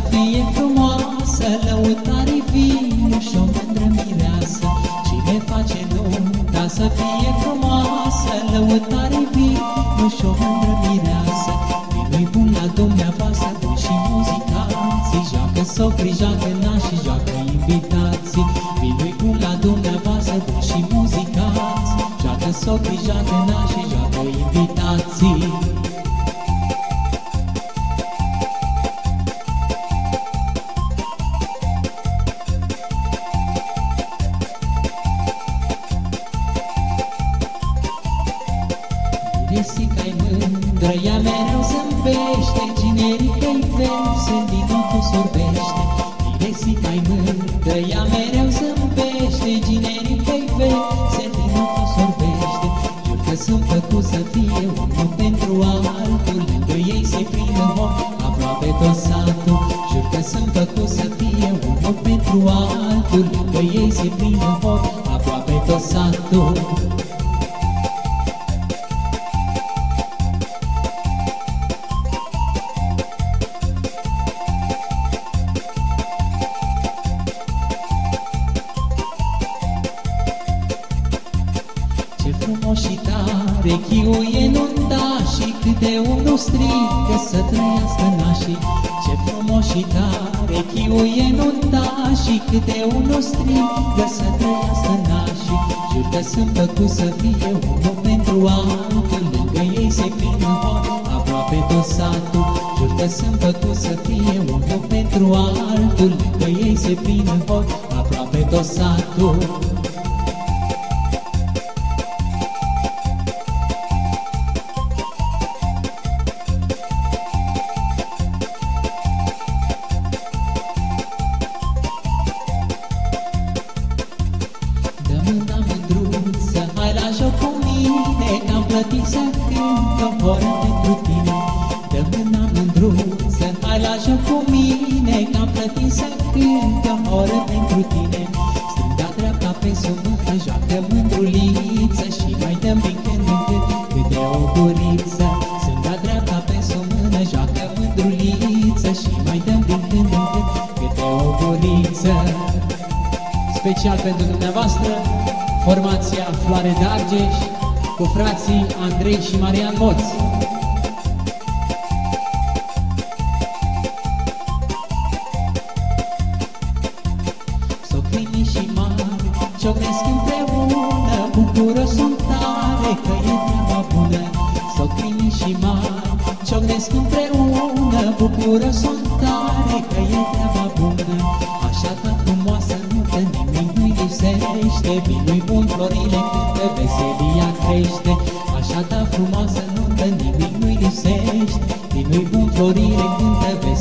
face nunta să fie frumoasă, lăutare vinul și o mândră mireasă. Cine face nunta să fie frumoasă, lăutare vinul și o mândră mireasă. Vinul bun la dumneavoastră, bun și muzicanții, joacă socri, joacă nași, joacă invitații. Vinul bun la dumneavoastră, bun și muzicanți, joacă socri, joacă nași, joacă invitații. Mândră, ea mereu zâmbește, Generică-i verse, din ochiul sorbește. Risica-i mândră, ea mereu zâmbește, Generică-i verse, din ochiul sorbește. Jur că sunt făcut să fie unul pentru altul, Lângă ei se prinde ochi, aproape tot satul. Jur că sunt făcut să fie unul pentru altul, Lângă ei se prinde ochi, aproape tot satul. Tare chiuie nunta și câte unul strigă să trăiască nașii. Ce frumos și tare chiuie nunta și câte unul strigă să trăiască nașii. Jur că sunt făcut să fie unul pentru altul, lângă ei se prinde hor, aproape tot satul. Jur că sunt făcut să fie unul pentru altul, lângă ei se prinde hor, aproape tot satul. Dă mâna mândruță, hai la joc cu mine Că-am plătit să cânt o oră pentru tine. Dă mâna mândruță, hai la joc cu mine Că-am plătit să cânt o oră pentru tine. Stânga dreapta pe sumântă, joacă mândruliță special pentru dumneavoastră, formația Floare de Argeș, cu frații Andrei și Marian Moț. Socrinii și mari ciocnesc împreună, bucură sunt tare că e treaba bună. Socrinii și mari ciocnesc împreună, bucură sunt tare că e treaba bună. Lipsește, vinul bun, florile cântă, veselia crește. Așa ta frumoasă nuntă nimic nu-i lipsește, vinul bun, florile cântă, veselia crește.